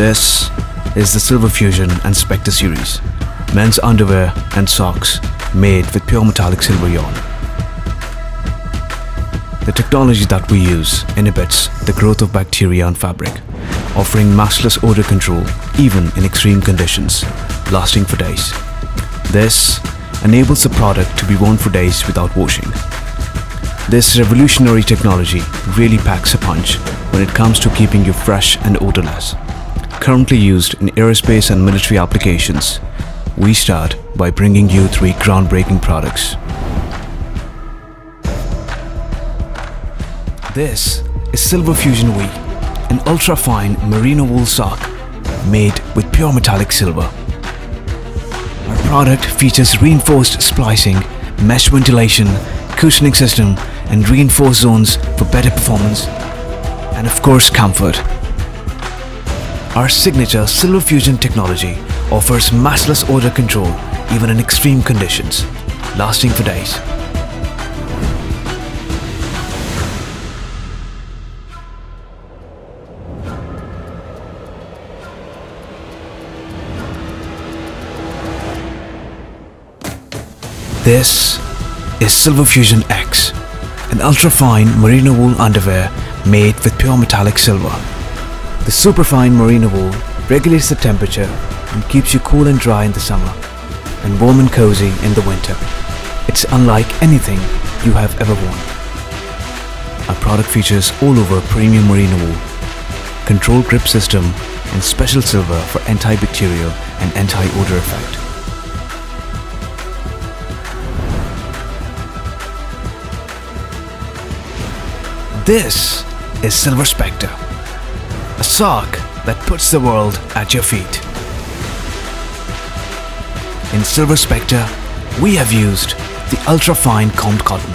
This is the Silver Fusion and Spectre series, men's underwear and socks made with pure metallic silver yarn. The technology that we use inhibits the growth of bacteria on fabric, offering massless odor control even in extreme conditions, lasting for days. This enables the product to be worn for days without washing. This revolutionary technology really packs a punch when it comes to keeping you fresh and odorless. Currently used in aerospace and military applications, we start by bringing you three groundbreaking products. This is Silver Fusion We, an ultra-fine merino wool sock made with pure metallic silver. Our product features reinforced splicing, mesh ventilation, cushioning system and reinforced zones for better performance and of course comfort. Our signature Silver Fusion technology offers massless odor control even in extreme conditions, lasting for days. This is Silver Fusion X, an ultra-fine merino wool underwear made with pure metallic silver. The superfine merino wool regulates the temperature and keeps you cool and dry in the summer and warm and cozy in the winter. It's unlike anything you have ever worn. Our product features all over premium merino wool, control grip system and special silver for antibacterial and anti-odor effect. This is Silver Spectre, sock that puts the world at your feet. In Silver Spectre, we have used the ultra-fine combed cotton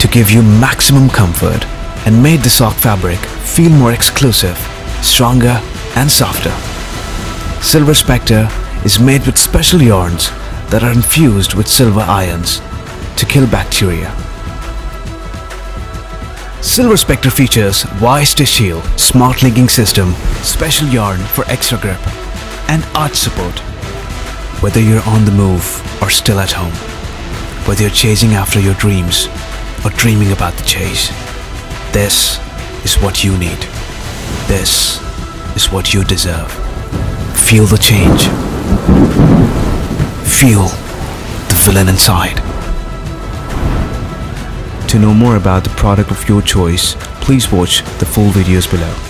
to give you maximum comfort and made the sock fabric feel more exclusive, stronger and softer. Silver Spectre is made with special yarns that are infused with silver ions to kill bacteria. Silver Spectre features wire stitch shield, smart linking system, special yarn for extra grip, and arch support. Whether you're on the move or still at home, whether you're chasing after your dreams or dreaming about the chase, this is what you need. This is what you deserve. Feel the change. Feel the villain inside. To know more about the product of your choice, please watch the full videos below.